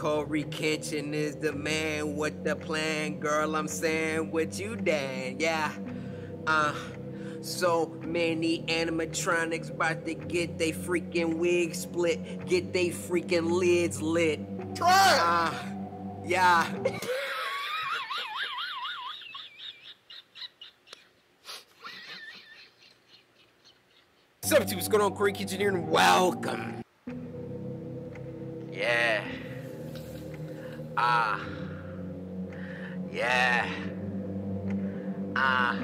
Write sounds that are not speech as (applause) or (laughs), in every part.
Cory Kenshin is the man with the plan, girl. I'm saying what you Dan, yeah. Uh, so many animatronics about to get they freaking wig split, get they freaking lids lit. Try it. Uh, yeah. What's up, what's going on? Cory Kenshin here, and welcome. Yeah. Ah. Yeah. Ah.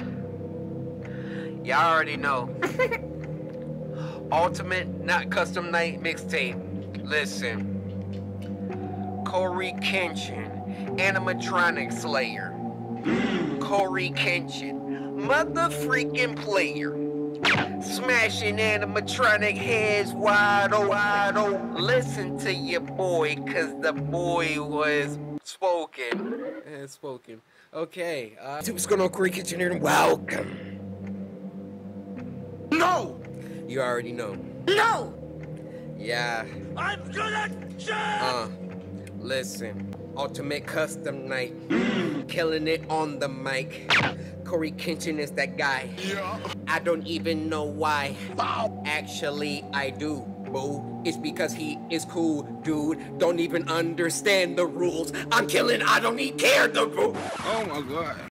Y'all already know. (laughs) Ultimate, not custom night mixtape. Listen. Cory Kenshin, animatronic slayer. Cory Kenshin, mother freaking player. Smashing animatronic heads wide oh wide oh. Listen to your boy, cause the boy was spoken. Has spoken. Okay, uh, what's going on, Cory Kenshin here, and welcome. No. You already know. No. Yeah. I'm gonna jump. Uh, listen. Ultimate custom night. Killing it on the mic. Cory Kenshin is that guy. Yeah. I don't even know why. Wow. Actually, I do. Boo. It's because he is cool, dude. Don't even understand the rules. I'm killing, I don't even care the rules. Oh my god.